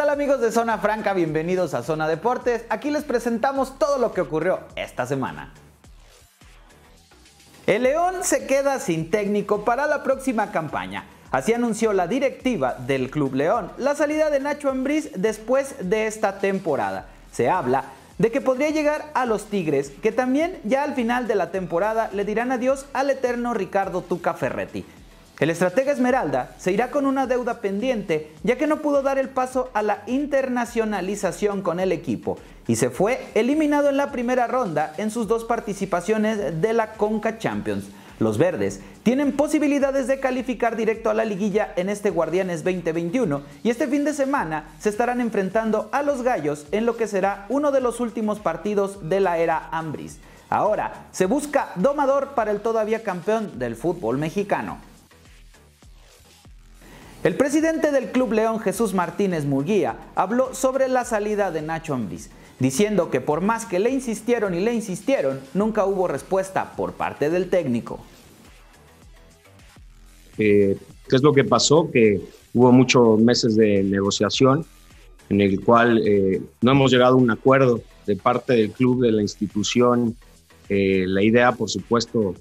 amigos de Zona Franca? Bienvenidos a Zona Deportes. Aquí les presentamos todo lo que ocurrió esta semana. El León se queda sin técnico para la próxima campaña. Así anunció la directiva del Club León la salida de Nacho Ambriz después de esta temporada. Se habla de que podría llegar a los Tigres, que también ya al final de la temporada le dirán adiós al eterno Ricardo Tuca Ferretti. El estratega Esmeralda se irá con una deuda pendiente, ya que no pudo dar el paso a la internacionalización con el equipo y se fue eliminado en la primera ronda en sus dos participaciones de la Conca Champions. Los verdes tienen posibilidades de calificar directo a la liguilla en este Guardianes 2021 y este fin de semana se estarán enfrentando a los Gallos en lo que será uno de los últimos partidos de la era Ambris. Ahora se busca domador para el todavía campeón del fútbol mexicano. El presidente del Club León, Jesús Martínez Murguía, habló sobre la salida de Nacho Ambriz, diciendo que por más que le insistieron y le insistieron, nunca hubo respuesta por parte del técnico. Eh, ¿Qué es lo que pasó? Que hubo muchos meses de negociación en el cual eh, no hemos llegado a un acuerdo de parte del club, de la institución. Eh, la idea, por supuesto,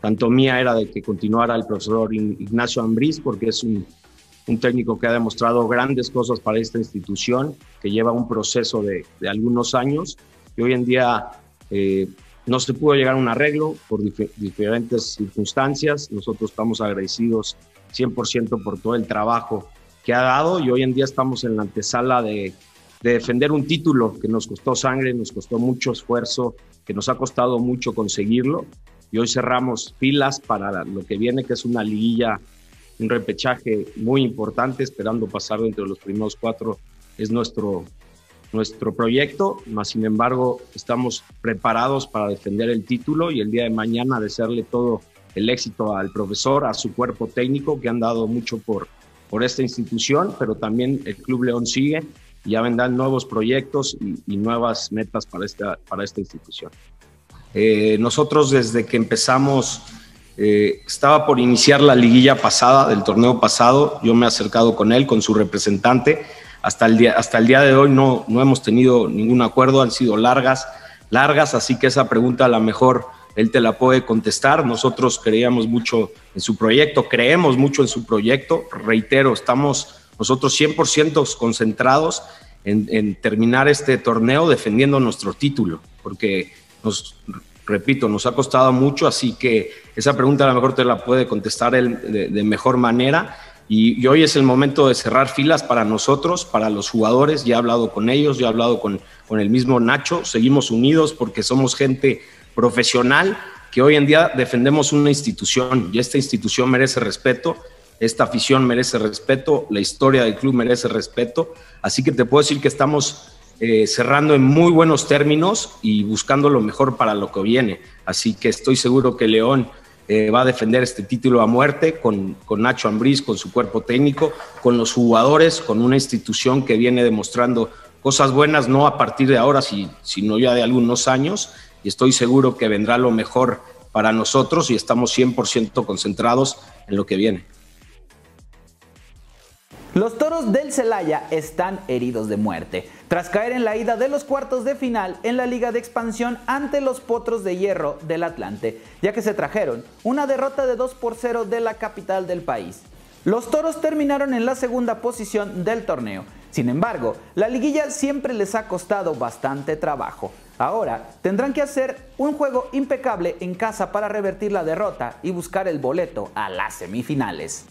tanto mía era de que continuara el profesor Ignacio Ambriz, porque es un, técnico que ha demostrado grandes cosas para esta institución, que lleva un proceso de, algunos años y hoy en día eh, no se pudo llegar a un arreglo por diferentes circunstancias. Nosotros estamos agradecidos 100% por todo el trabajo que ha dado y hoy en día estamos en la antesala de, de defender un título que nos costó sangre, nos costó mucho esfuerzo, que nos ha costado mucho conseguirlo y hoy cerramos filas para lo que viene, que es una liguilla, un repechaje muy importante, esperando pasar dentro de los primeros cuatro, es nuestro, nuestro proyecto, más sin embargo estamos preparados para defender el título y el día de mañana desearle todo el éxito al profesor, a su cuerpo técnico que han dado mucho por, por esta institución, pero también el Club León sigue y ya vendrán nuevos proyectos y, y nuevas metas para esta, para esta institución. Eh, nosotros desde que empezamos, eh, estaba por iniciar la liguilla pasada, del torneo pasado, yo me he acercado con él, con su representante. Hasta el día, hasta el día de hoy no, no hemos tenido ningún acuerdo, han sido largas, largas, así que esa pregunta a lo mejor él te la puede contestar. Nosotros creíamos mucho en su proyecto, creemos mucho en su proyecto. Reitero, estamos nosotros 100% concentrados en, en, terminar este torneo defendiendo nuestro título, porque nos, repito, nos ha costado mucho, así que esa pregunta a lo mejor te la puede contestar él de, mejor manera. Y, hoy es el momento de cerrar filas para nosotros, para los jugadores. Ya he hablado con ellos, ya he hablado con, con el mismo Nacho. Seguimos unidos porque somos gente profesional que hoy en día defendemos una institución y esta institución merece respeto, esta afición merece respeto, la historia del club merece respeto. Así que te puedo decir que estamos eh, cerrando en muy buenos términos y buscando lo mejor para lo que viene. Así que estoy seguro que León eh, va a defender este título a muerte con, con Nacho Ambriz, con su cuerpo técnico, con los jugadores, con una institución que viene demostrando cosas buenas, no a partir de ahora, sino ya de algunos años. Y estoy seguro que vendrá lo mejor para nosotros y estamos 100% concentrados en lo que viene. Los toros del Celaya están heridos de muerte, tras caer en la ida de los cuartos de final en la Liga de Expansión ante los Potros de Hierro del Atlante, ya que se trajeron una derrota de 2 por 0 de la capital del país. Los toros terminaron en la segunda posición del torneo. Sin embargo, la liguilla siempre les ha costado bastante trabajo. Ahora tendrán que hacer un juego impecable en casa para revertir la derrota y buscar el boleto a las semifinales.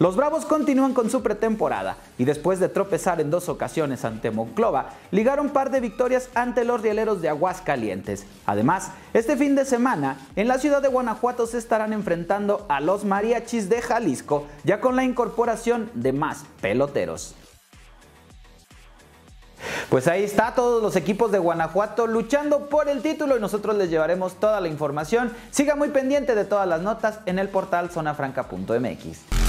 Los Bravos continúan con su pretemporada y después de tropezar en dos ocasiones ante Monclova, ligaron par de victorias ante los rieleros de Aguascalientes. Además, este fin de semana, en la ciudad de Guanajuato se estarán enfrentando a los mariachis de Jalisco, ya con la incorporación de más peloteros. Pues ahí está, todos los equipos de Guanajuato luchando por el título y nosotros les llevaremos toda la información. Siga muy pendiente de todas las notas en el portal zonafranca.mx.